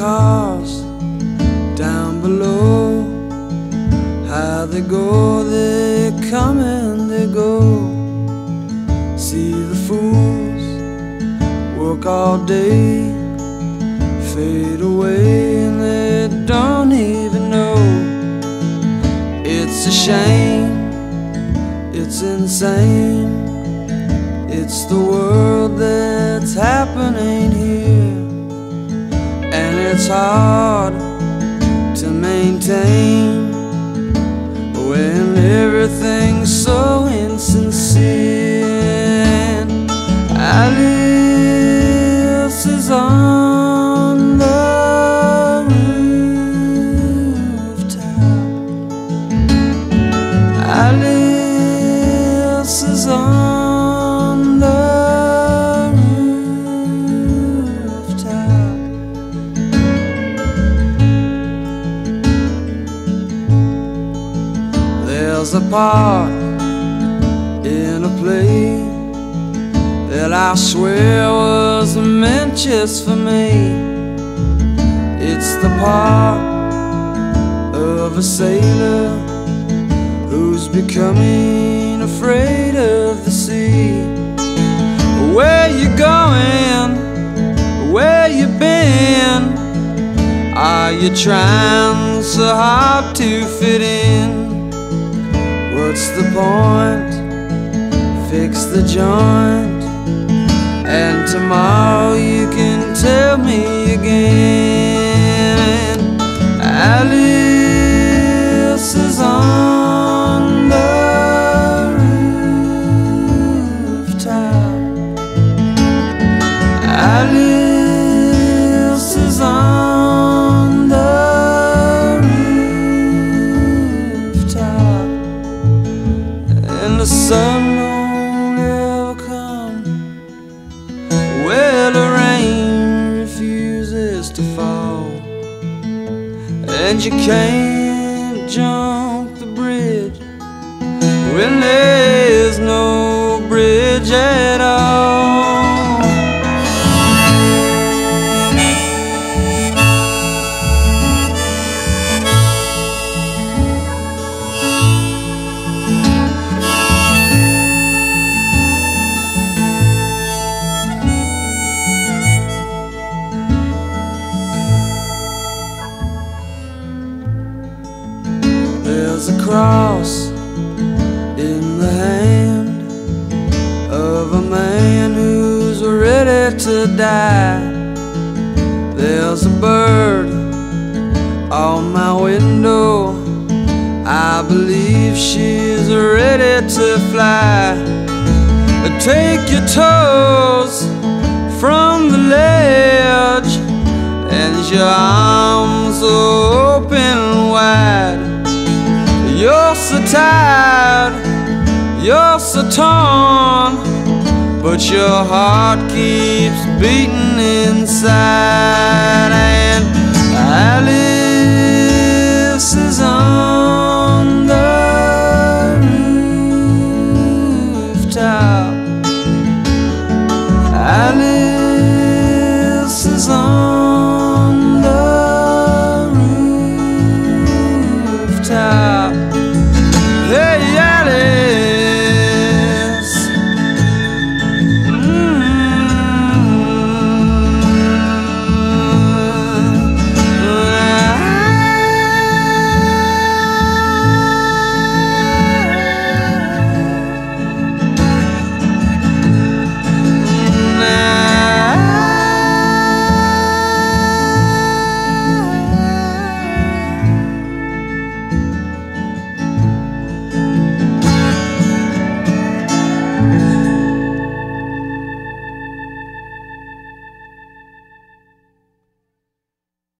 cars down below. How they go, they come and they go. See the fools work all day, fade away, and they don't even know. It's a shame, it's insane, it's the world. It's hard to maintain when everything's so insincere. Alice A part in a play that I swear was meant just for me. It's the part of a sailor who's becoming afraid of the sea. Where you going? Where you been? Are you trying so hard to fit in? What's the point? Fix the joint, and tomorrow you can tell me again. Sun won't ever come. Well, the rain refuses to fall, and you can't jump the bridge when there's no bridge to die. There's a bird on my window. I believe she's ready to fly. Take your toes from the ledge and your arms open wide. You're so tired, you're so torn, but your heart keeps beating inside.